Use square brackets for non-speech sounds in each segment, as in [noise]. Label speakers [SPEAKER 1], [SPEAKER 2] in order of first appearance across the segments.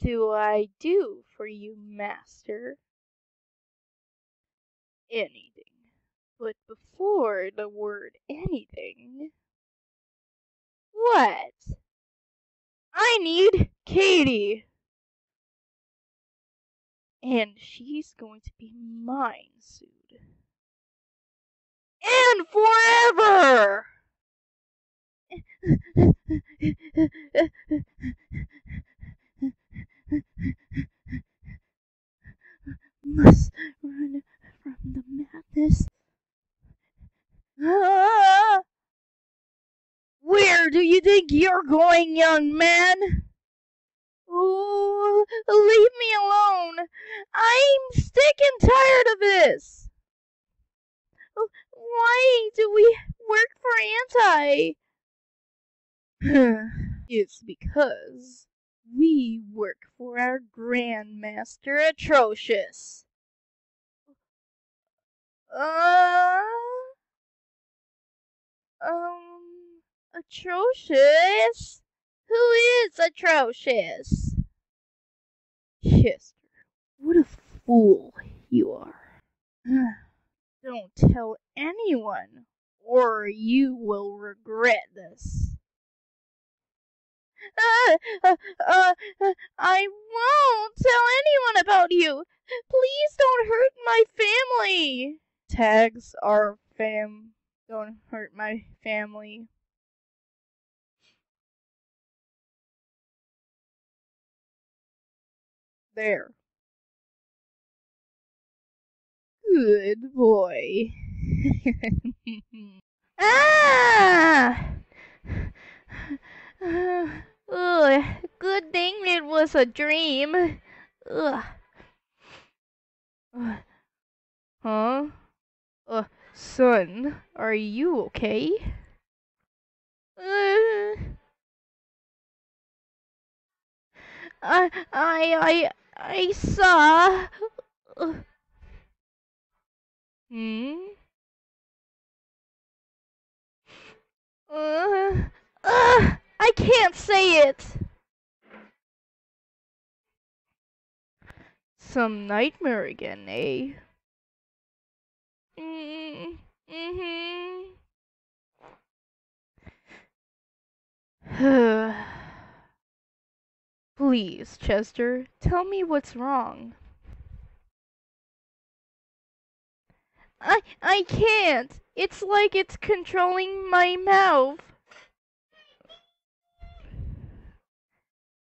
[SPEAKER 1] do I do for you, master? Anything. But before the word anything. What? I need Katie! And she's going to be mine soon. And forever! Must run from the madness. Ah! Where do you think you're going, young man? Oh, leave me alone. I'm sick and tired of this. Why do we work for Anti? [sighs] it's because we work for our Grandmaster Atrocious. Uh, um, Atrocious? Who is Atrocious? Chester, what a fool you are. [sighs] Don't tell anyone, or you will regret this. [sighs] Uh, uh, uh, I won't tell anyone about you. Please don't hurt my family. Tags are fam. Don't hurt my family. There. Good boy. [laughs] ah! Ugh, good thing it was a dream. Ugh. Huh? Uh, son, are you okay? Uh, I, I, I, I saw. Hmm? Uh, uh, I can't say it. Some nightmare again, eh? Mm, mm-hmm. [sighs] [sighs] Please, Chester, tell me what's wrong. I I can't. It's like it's controlling my mouth.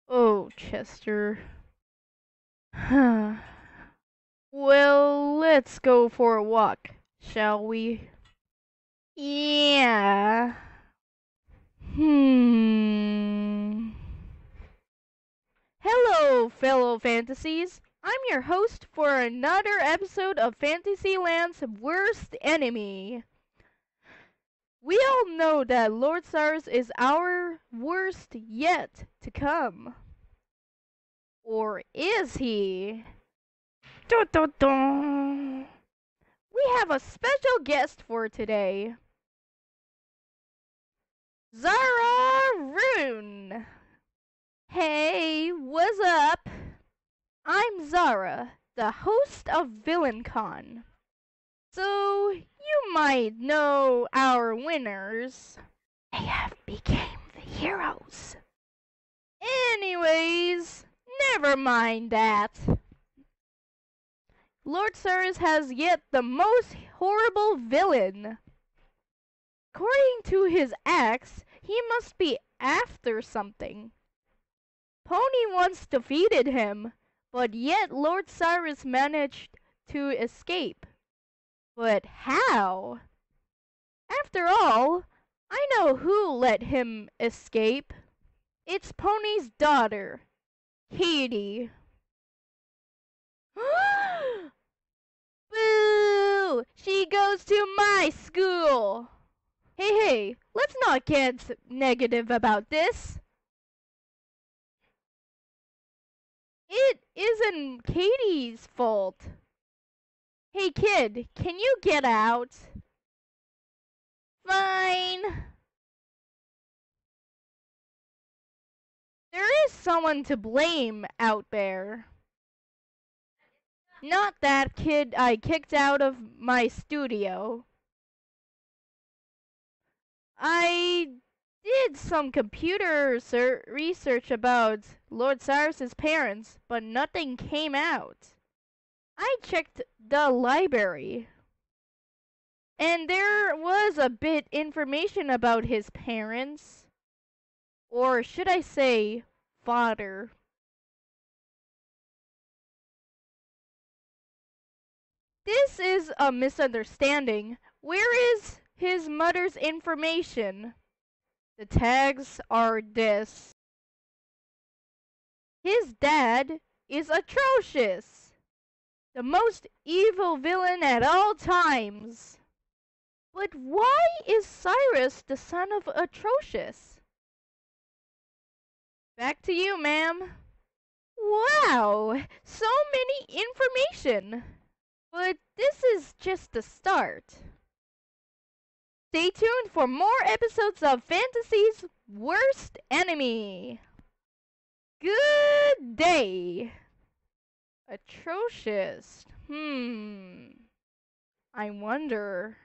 [SPEAKER 1] Oh, Chester. [sighs] well, let's go for a walk, shall we? Yeah. Hmm. Fellow fantasies. I'm your host for another episode of Fantasyland's Worst Enemy. We all know that Lord Cyrus is our worst yet to come. Or is he? Dun, dun, dun. We have a special guest for today. Zaahra Rune. Hey, Zaahra, the host of VillainCon. So, you might know our winners. They have became the heroes. Anyways, never mind that. Lord Cyrus has yet the most horrible villain. According to his acts, he must be after something. Pony once defeated him, but yet Lord Cyrus managed to escape. But how? After all, I know who let him escape. It's Pony's daughter, Katie. [gasps] Boo! She goes to my school! Hey, hey, let's not get negative about this. It isn't Katie's fault. Hey kid, can you get out? Fine. There is someone to blame out there. Not that kid I kicked out of my studio. I did some computer research about Lord Cyrus's parents, but nothing came out. I checked the library. And there was a bit information about his parents. Or should I say, father. This is a misunderstanding. Where is his mother's information? The tags are this. His dad is atrocious. The most evil villain at all times. But why is Cyrus the son of Atrocious? Back to you, ma'am. Wow, so many information. But this is just the start. Stay tuned for more episodes of Fantasy's Worst Enemy. Good day. Atrocious. Hmm. I wonder.